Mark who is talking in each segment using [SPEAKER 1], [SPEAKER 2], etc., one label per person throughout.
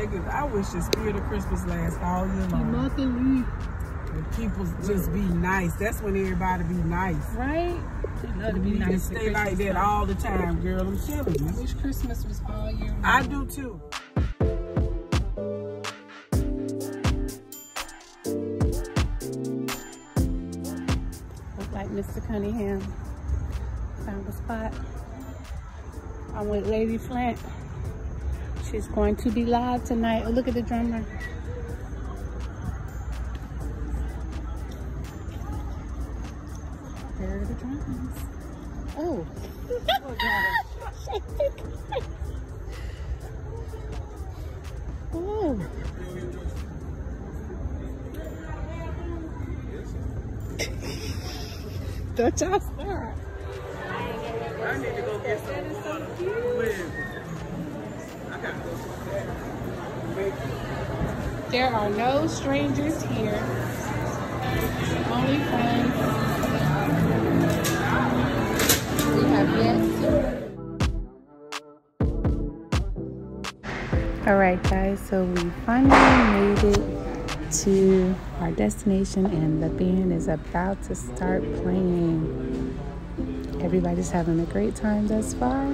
[SPEAKER 1] I wish they could. I wish the spirit of Christmas lasts all year long.
[SPEAKER 2] Nothing
[SPEAKER 1] And people just be nice. That's when everybody be nice.
[SPEAKER 2] right? They love to be
[SPEAKER 1] You
[SPEAKER 2] nice.
[SPEAKER 1] just
[SPEAKER 2] at
[SPEAKER 1] stay like that
[SPEAKER 2] time.
[SPEAKER 1] all the time, girl. I'm telling
[SPEAKER 2] I
[SPEAKER 1] you.
[SPEAKER 2] wish Christmas was all year round.
[SPEAKER 1] I do too.
[SPEAKER 2] Look like Mr. Cunningham found a spot. I'm with Lady Flint. She's going to be live tonight. Oh, look at the drummer. There are the drums. Oh. oh. Don't y'all start.
[SPEAKER 1] I need to go get some water. Where is it? I gotta go.
[SPEAKER 2] There are no strangers here. Only friends. We have. All right, guys. So we finally made it to our destination, and the band is about to start playing. Everybody's having a great time thus far,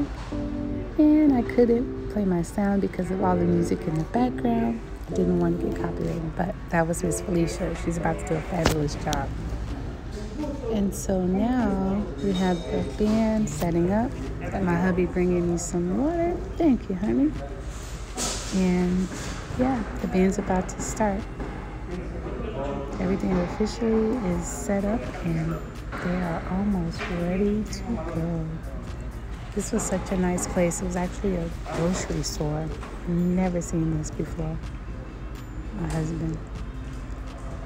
[SPEAKER 2] and I couldn't play my sound because of all the music in the background. Didn't want to get copyrighted, but that was Miss Felicia. She's about to do a fabulous job. And so now we have the band setting up. Got my hubby bringing me some water. Thank you, honey. And yeah, the band's about to start. Everything officially is set up and they are almost ready to go. This was such a nice place. It was actually a grocery store. Never seen this before. My husband.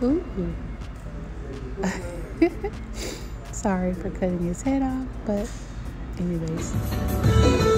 [SPEAKER 2] Ooh. Sorry for cutting his head off, but anyways.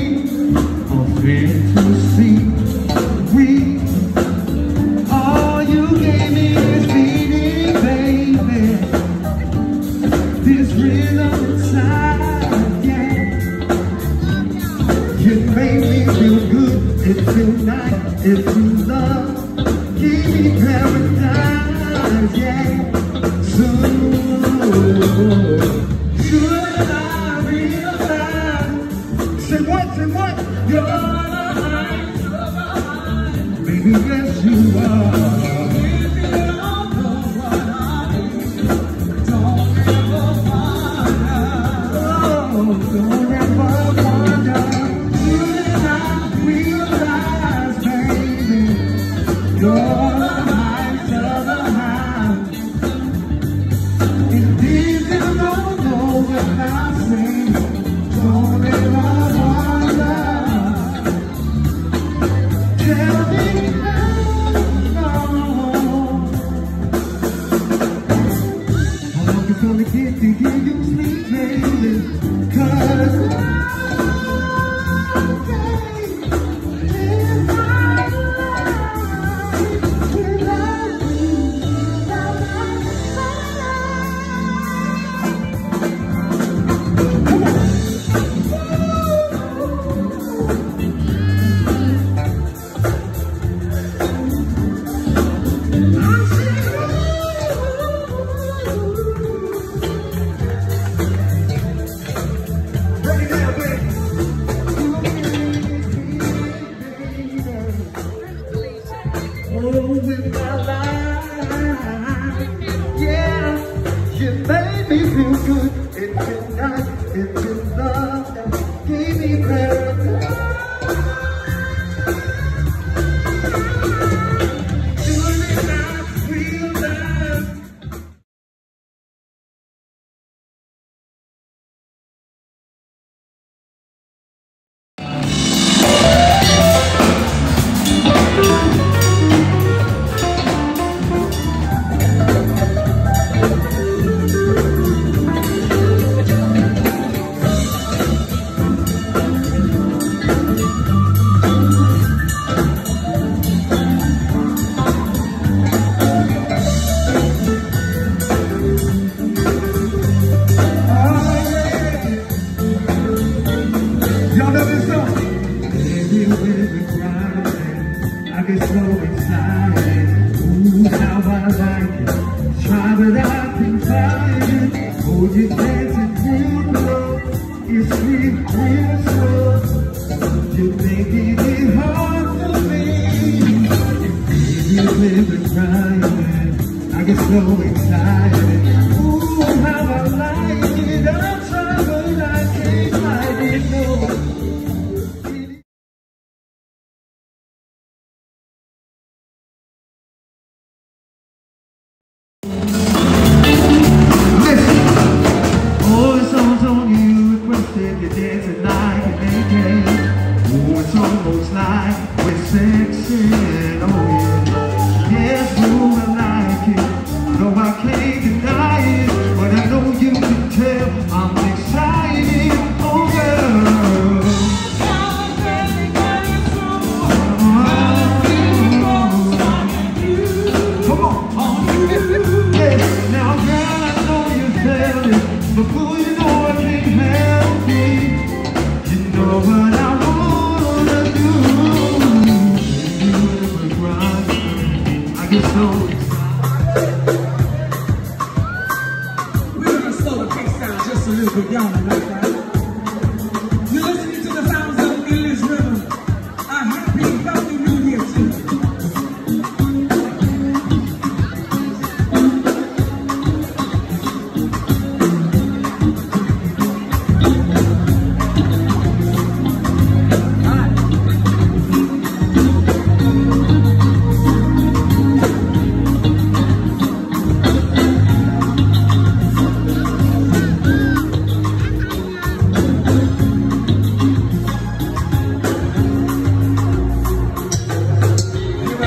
[SPEAKER 3] If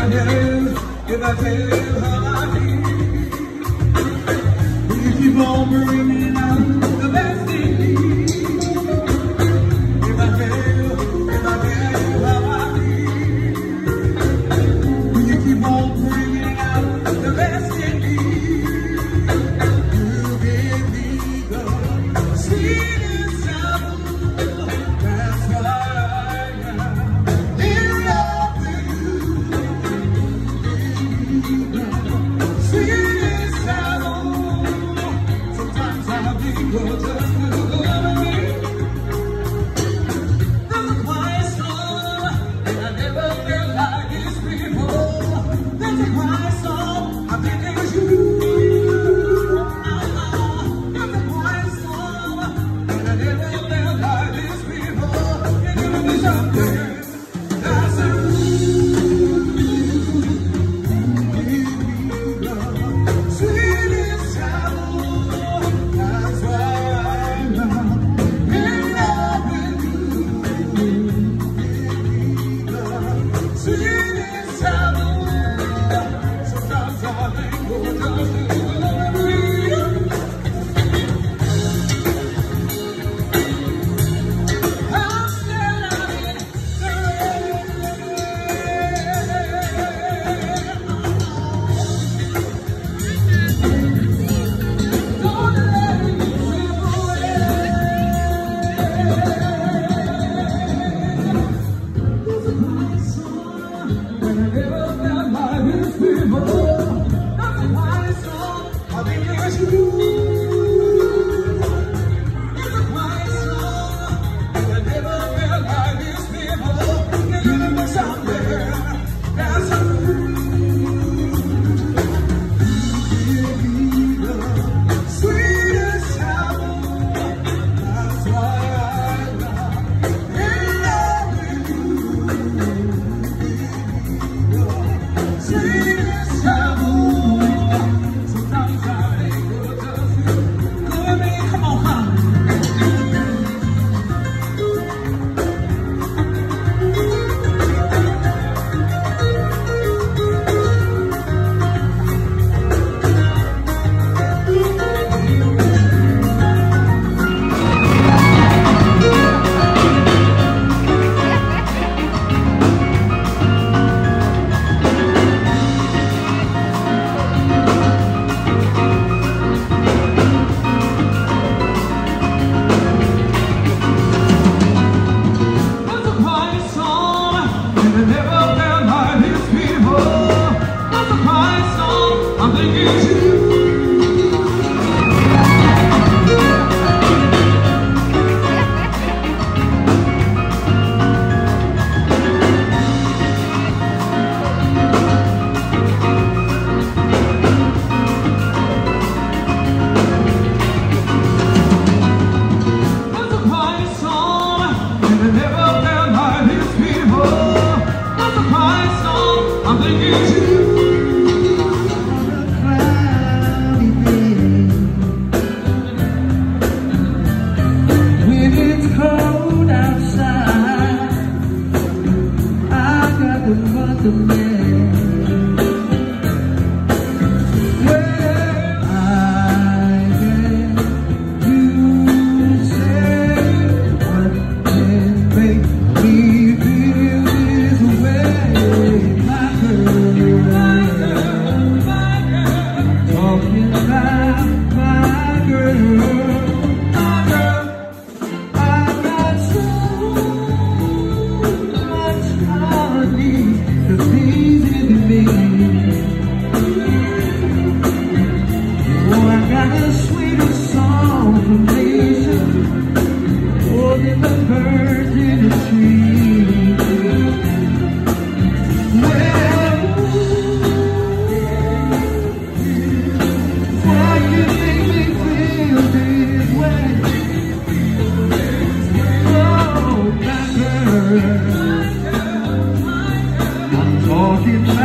[SPEAKER 3] Give a give
[SPEAKER 1] a hell. Baby,